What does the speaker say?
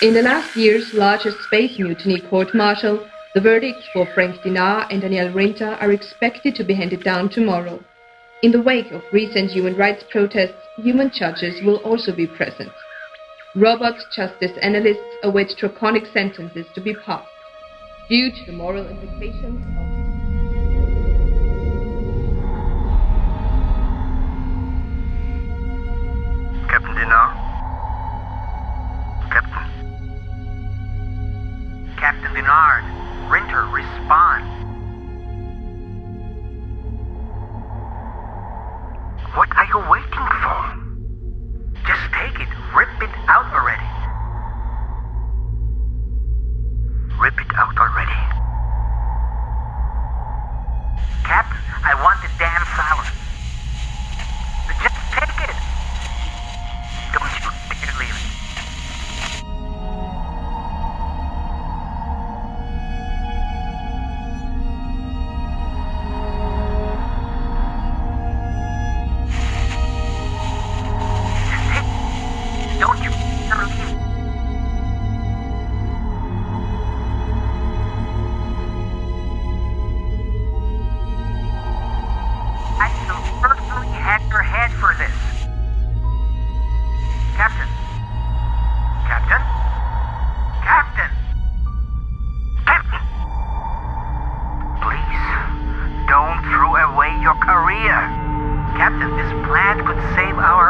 In the last year's largest space mutiny court martial, the verdicts for Frank Dinar and Daniel Rinter are expected to be handed down tomorrow. In the wake of recent human rights protests, human judges will also be present. Robot justice analysts await draconic sentences to be passed due to the moral implications of are you waiting for? Just take it. Rip it out already. Rip it out already. Captain, don't throw away your career. Captain, this plant could save our